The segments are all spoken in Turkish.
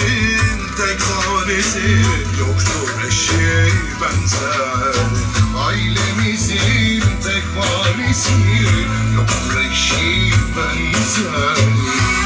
Derdin tek tanesi yoktur eşi şey benzer. Ailemizin tek varisi yoktur eşi şey benzer.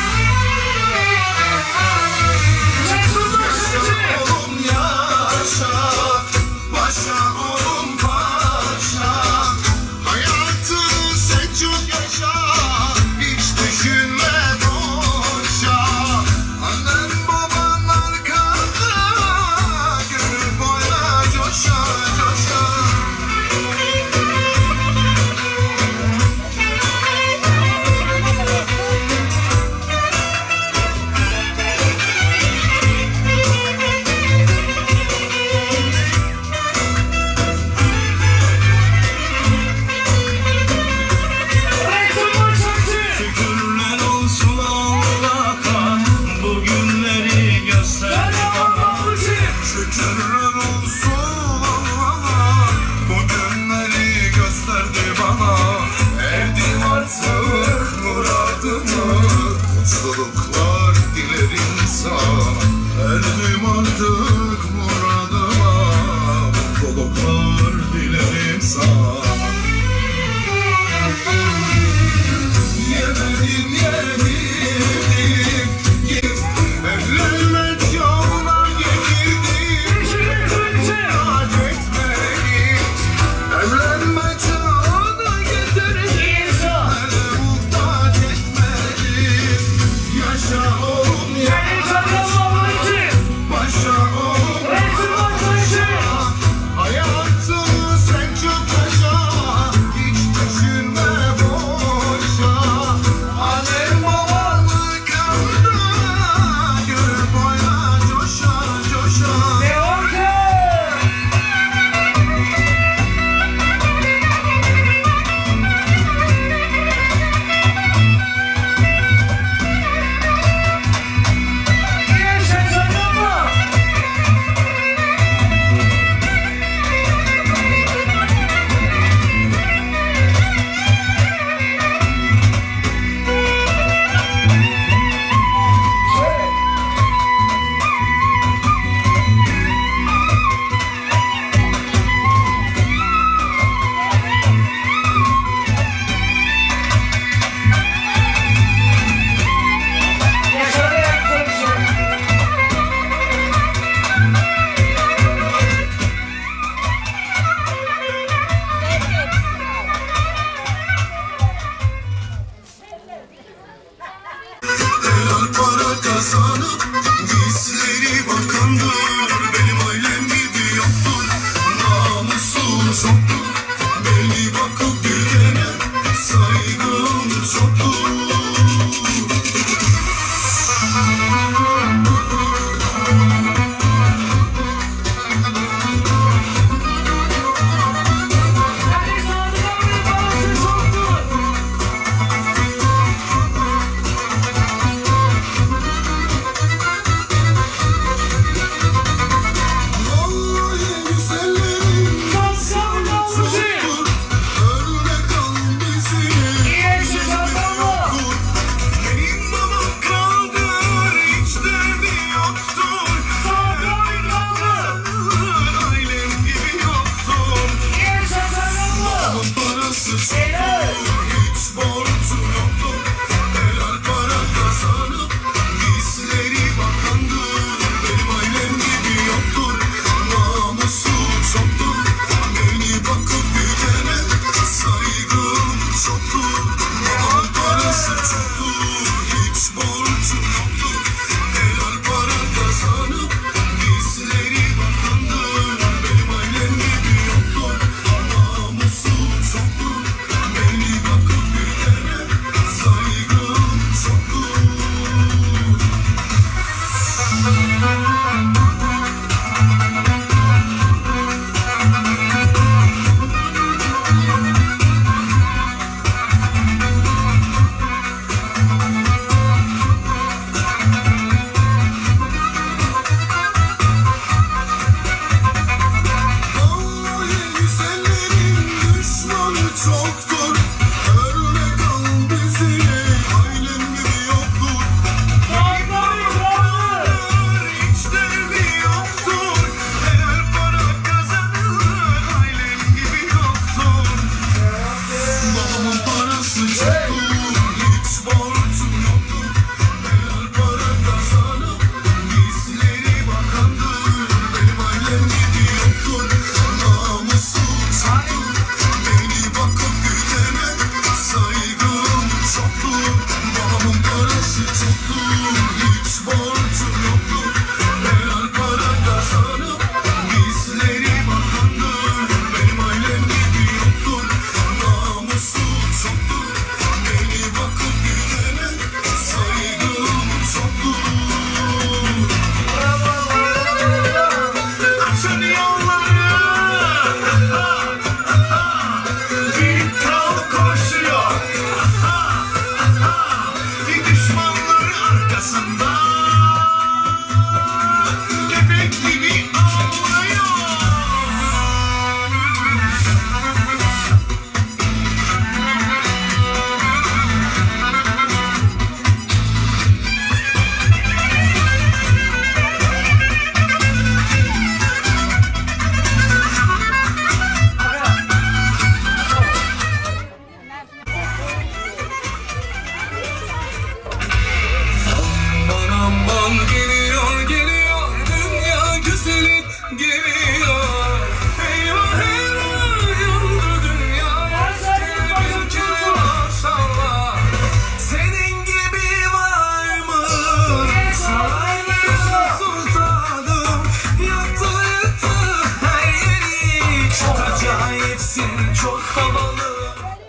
Acayipsin çok havalı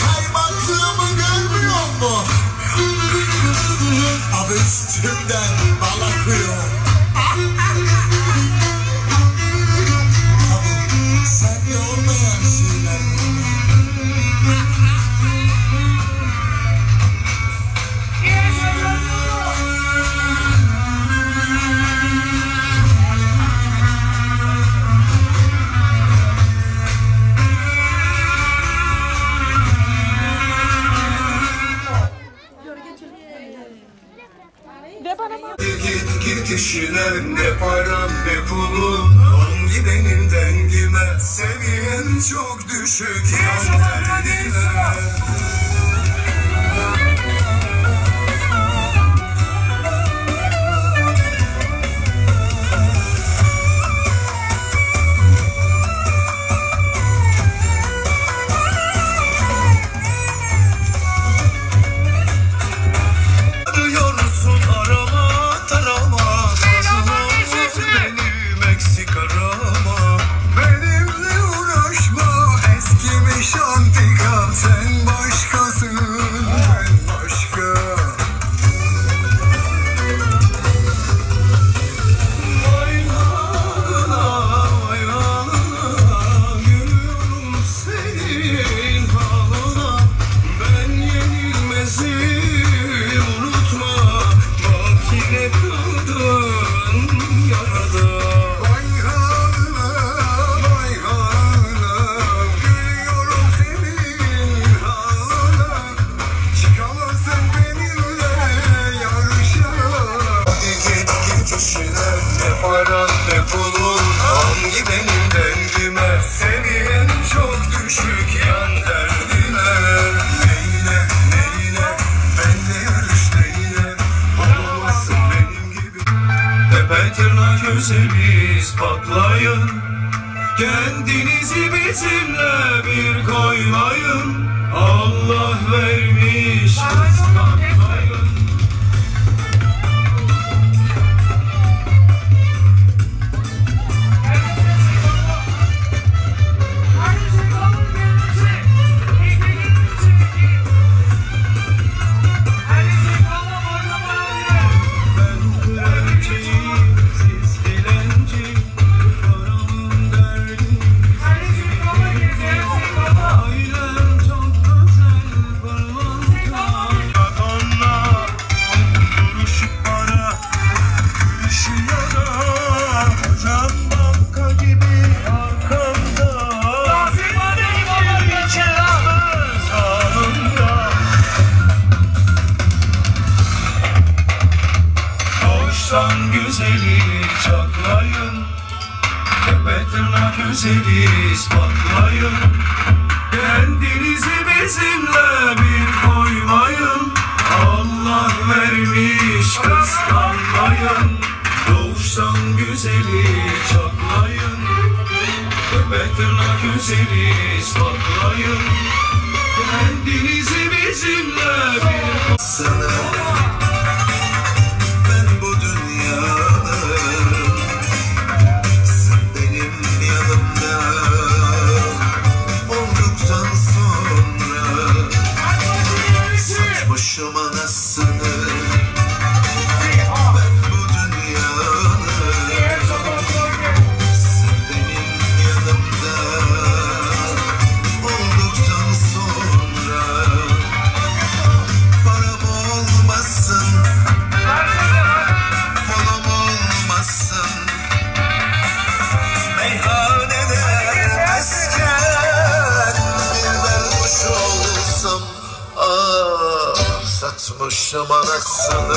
Kaybattığımı görmüyor mu? Abi üstümden bal akıyor Can güzeli çatlayın Köpek tırnak güzeli ispatlayın Kendinizi bizimle bir Sana akşam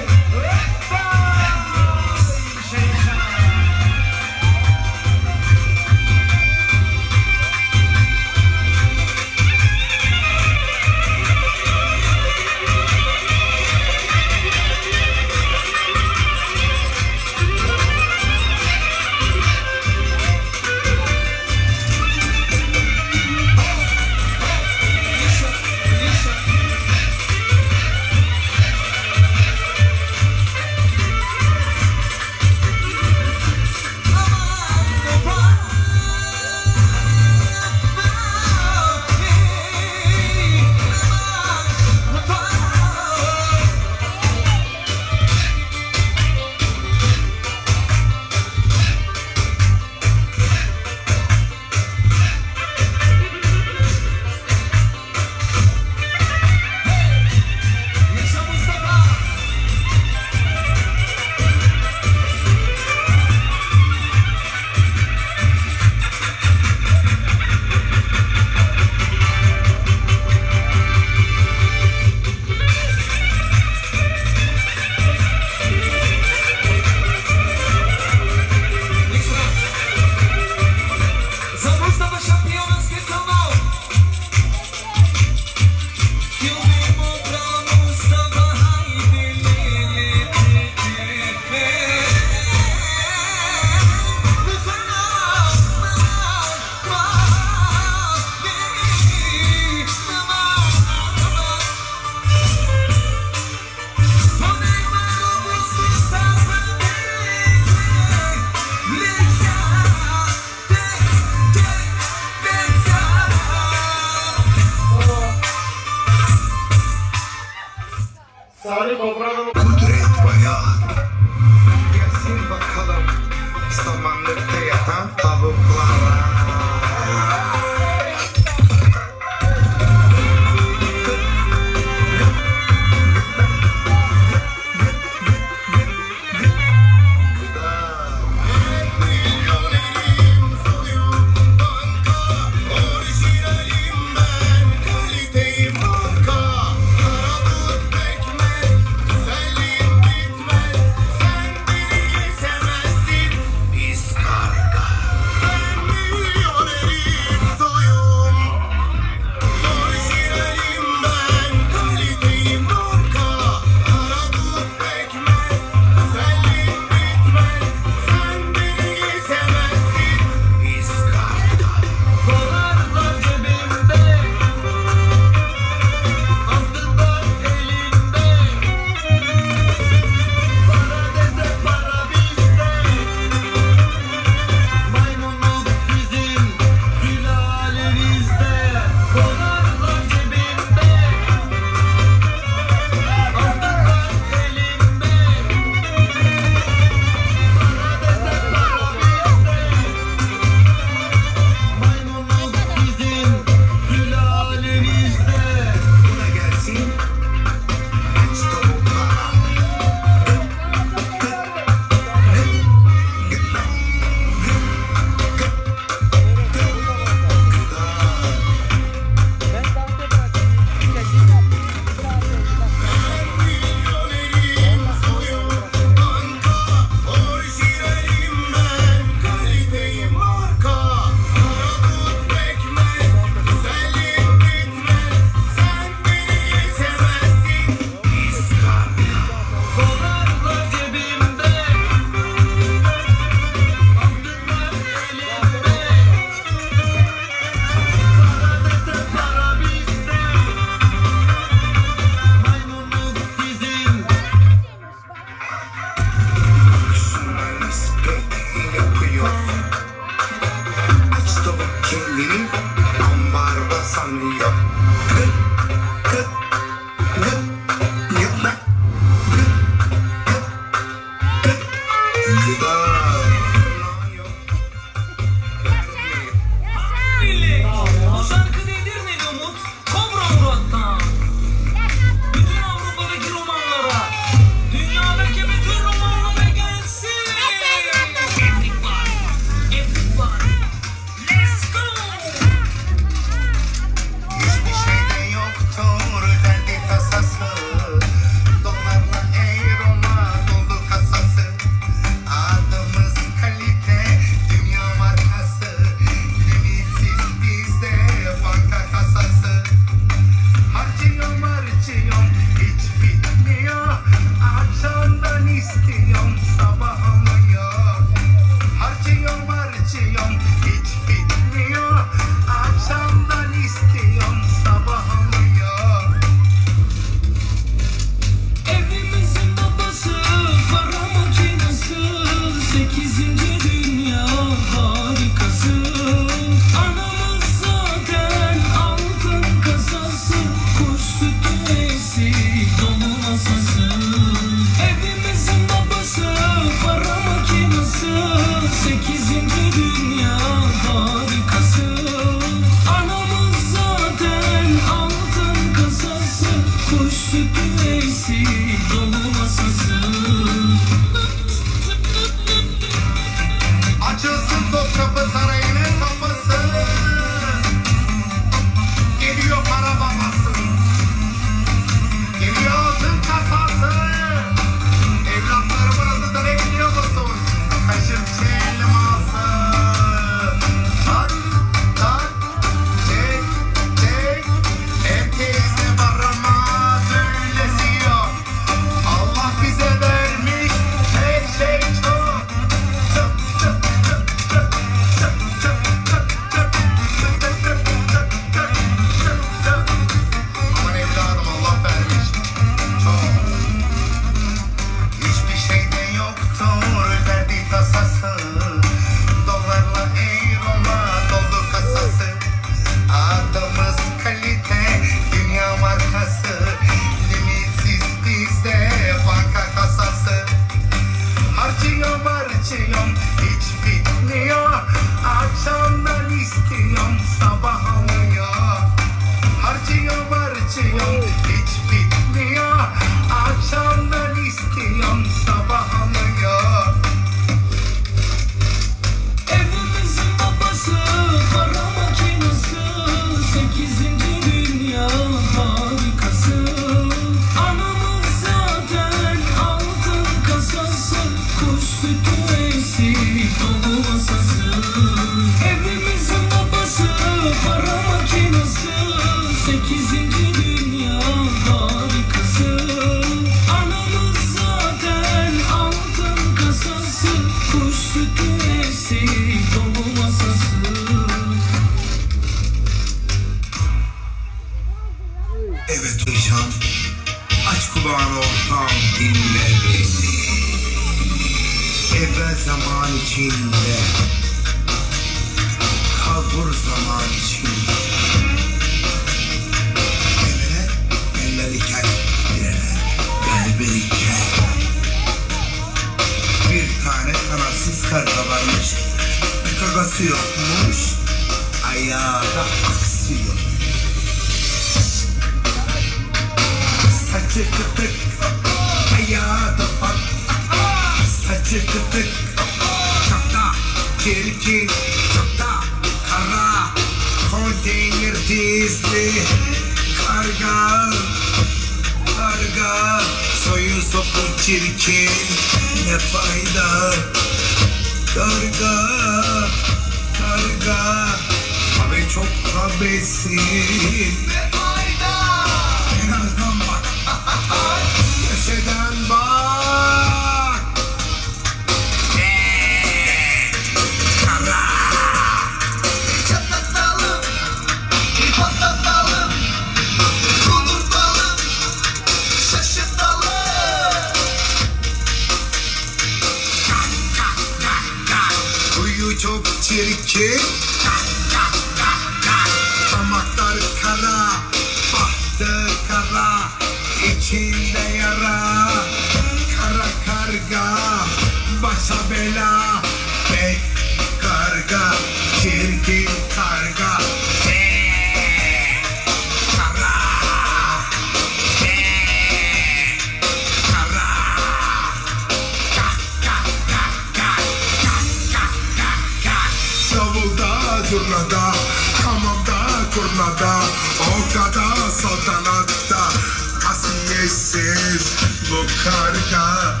ortada Ortada saltanatta Kasiyetsiz bu karga.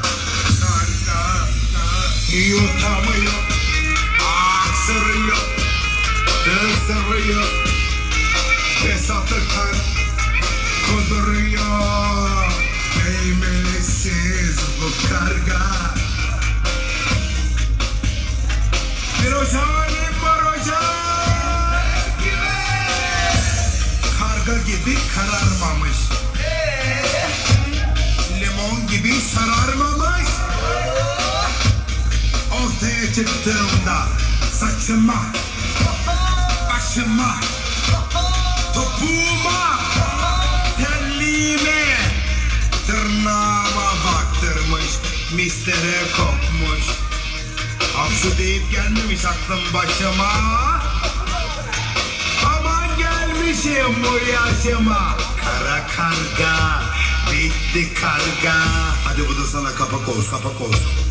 Karga Yutamıyor Aksırıyor Dızırıyor Fesatlıktan Kuduruyor Meymelisiz bu karga. Bir hocam gibi kararmamış. Limon gibi sararmamış. Ortaya çıktığımda saçıma, başıma, topuğuma, terliğime, tırnağıma baktırmış. Mistere kopmuş. Hapşu deyip gelmemiş aklım başıma yaşıma yaşıma Kara karga bitti karga. Hadi bu da sana kapak olsun kapak olsun.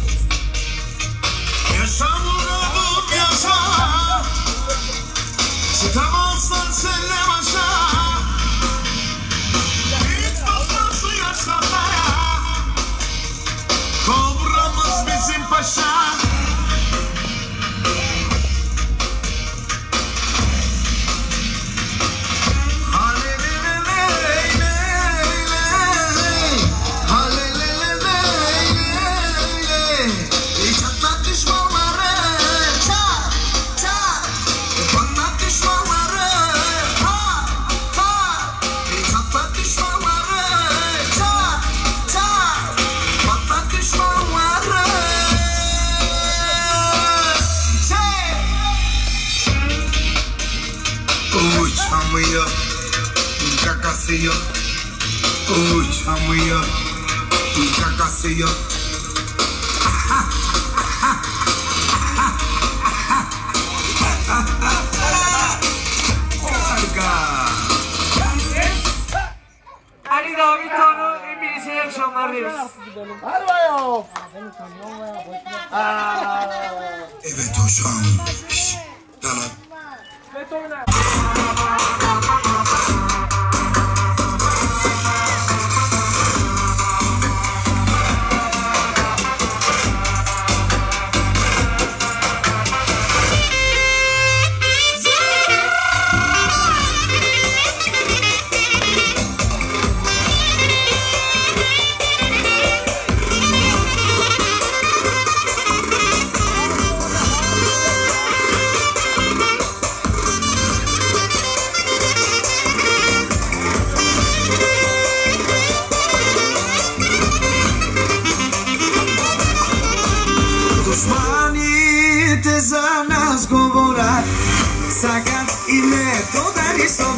udari so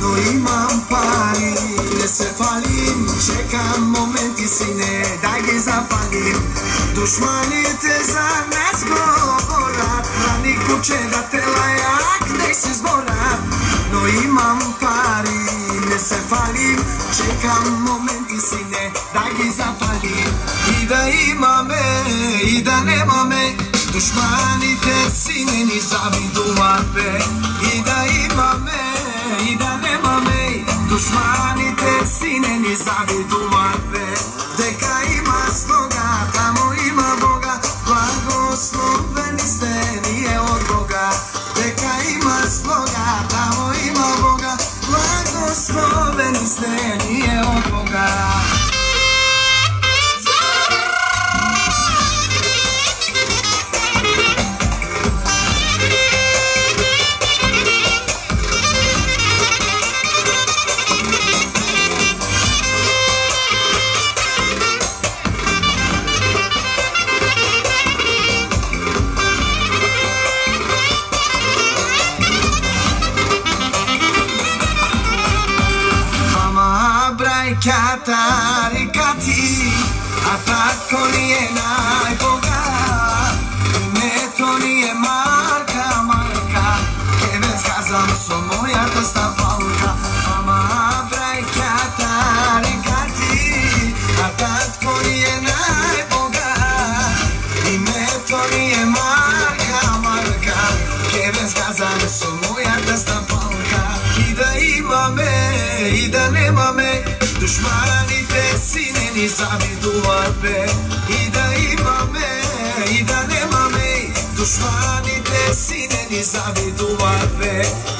No imam pari, ne se falim Čekam moment i sine, daj ga zapalim. Dušmani te za nas govora Rani kuće da te lajak, nek si zbora. No imam pari, ne se falim Čekam moment i sine, daj ga zapalim. I da ima me, i da nema me Dušmani te sine ni zavidu mape سینه نیز به دومت sabe do arré.